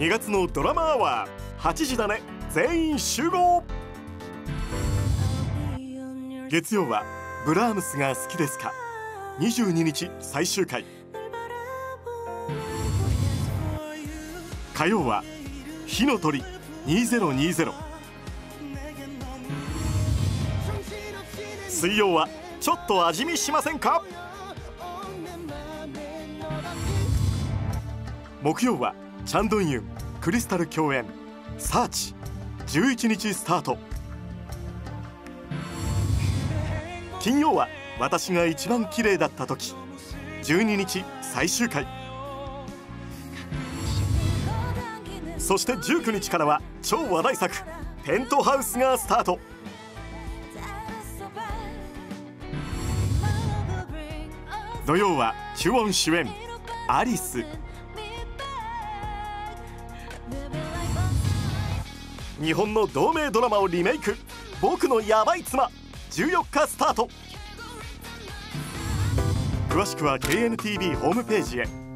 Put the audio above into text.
2月のドラマアワー。8時だね。全員集合。月曜はブラームスが好きですか？22日最終回。火曜は火の鳥。2020水曜はちょっと味見しませんか？木曜はチャンドンユンクリスタル共演サーチ11日スタート。金曜は私が一番綺麗だった時。12日最終回。そして19日からは超話題作ペントハウスがスタート。土曜はチュオン主演アリス。日本の同名ドラマをリメイク「僕のヤバい妻」14日スタート。詳しくは KNTV ホームページへ。